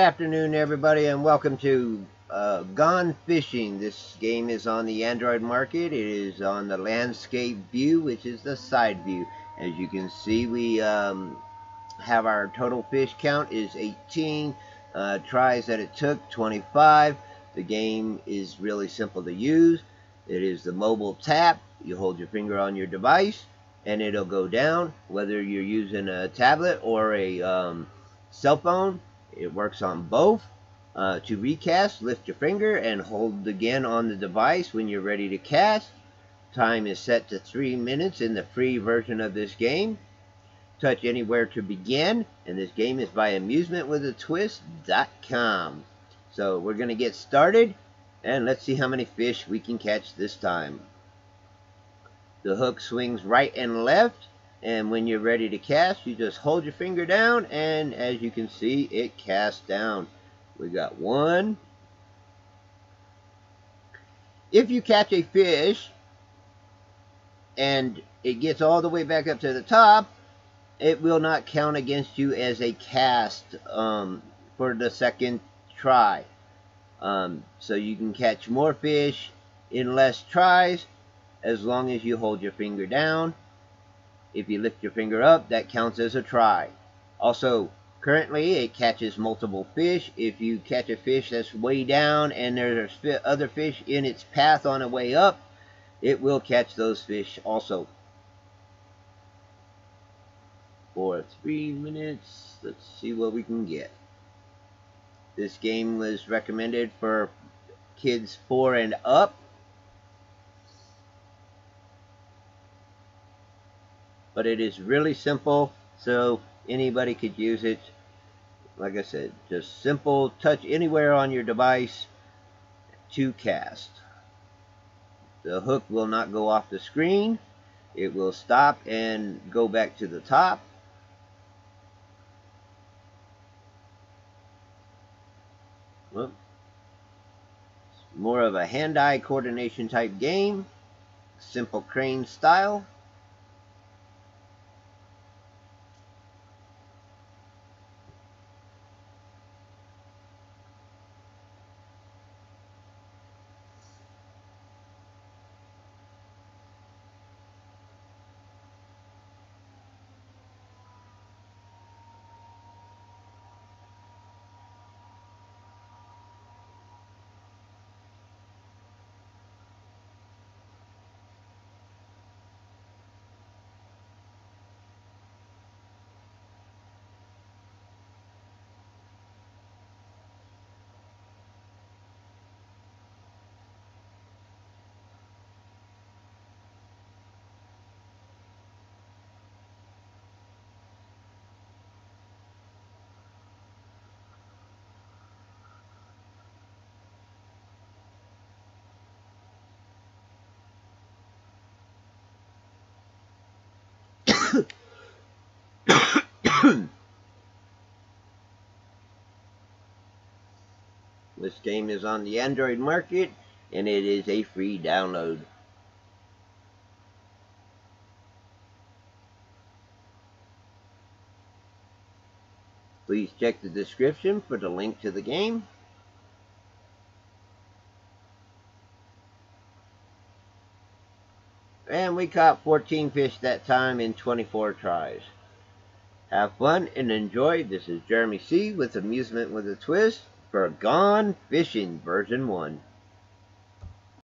afternoon everybody and welcome to uh, Gone Fishing. This game is on the Android market. It is on the landscape view which is the side view. As you can see we um, have our total fish count is 18. Uh, tries that it took 25. The game is really simple to use. It is the mobile tap. You hold your finger on your device and it'll go down whether you're using a tablet or a um, cell phone it works on both. Uh, to recast, lift your finger and hold again on the device when you're ready to cast. Time is set to 3 minutes in the free version of this game. Touch anywhere to begin, and this game is by amusementwithatwist.com. So we're going to get started, and let's see how many fish we can catch this time. The hook swings right and left, and when you're ready to cast you just hold your finger down and as you can see it casts down. We got one. If you catch a fish and it gets all the way back up to the top it will not count against you as a cast um, for the second try. Um, so you can catch more fish in less tries as long as you hold your finger down if you lift your finger up, that counts as a try. Also, currently it catches multiple fish. If you catch a fish that's way down and there's other fish in its path on the way up, it will catch those fish also. For three minutes, let's see what we can get. This game was recommended for kids four and up. But it is really simple so anybody could use it. Like I said just simple touch anywhere on your device to cast. The hook will not go off the screen. It will stop and go back to the top. More of a hand-eye coordination type game simple crane style this game is on the Android market and it is a free download. Please check the description for the link to the game. And we caught 14 fish that time in 24 tries. Have fun and enjoy. This is Jeremy C. with Amusement with a Twist for Gone Fishing version 1.